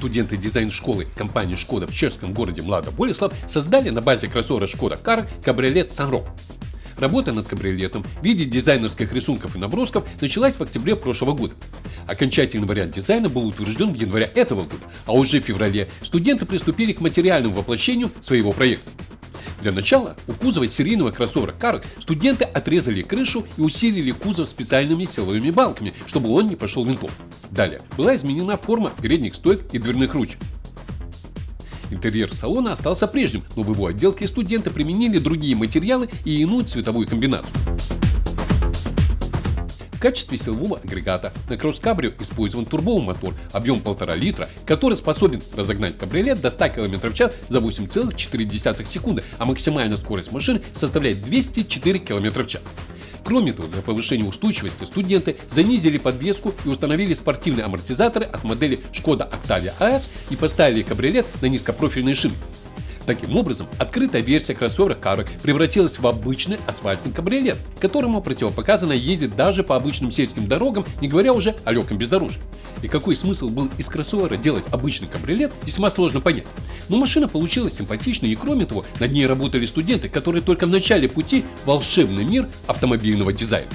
студенты дизайн-школы компании «Шкода» в чешском городе Млада Болеслав создали на базе кроссовера «Шкода Кар» кабриолет «Санрок». Работа над кабриолетом в виде дизайнерских рисунков и набросков началась в октябре прошлого года. Окончательный вариант дизайна был утвержден в январе этого года, а уже в феврале студенты приступили к материальному воплощению своего проекта. Для начала у кузова серийного кроссовера Карк студенты отрезали крышу и усилили кузов специальными силовыми балками, чтобы он не пошел винтом. Далее была изменена форма передних стоек и дверных ручек. Интерьер салона остался прежним, но в его отделке студенты применили другие материалы и иную цветовую комбинацию. В качестве силового агрегата на кросс-кабрио использован турбовый мотор объем 1,5 литра, который способен разогнать кабриолет до 100 км в час за 8,4 секунды, а максимальная скорость машины составляет 204 км в час. Кроме того, для повышения устойчивости студенты занизили подвеску и установили спортивные амортизаторы от модели Skoda Octavia AS и поставили кабриолет на низкопрофильные шины. Таким образом, открытая версия кроссовера Кары превратилась в обычный асфальтный кабриолет, которому противопоказано ездить даже по обычным сельским дорогам, не говоря уже о легком бездорожье. И какой смысл был из кроссовера делать обычный кабриолет, весьма сложно понять. Но машина получилась симпатичной и кроме того, над ней работали студенты, которые только в начале пути волшебный мир автомобильного дизайна.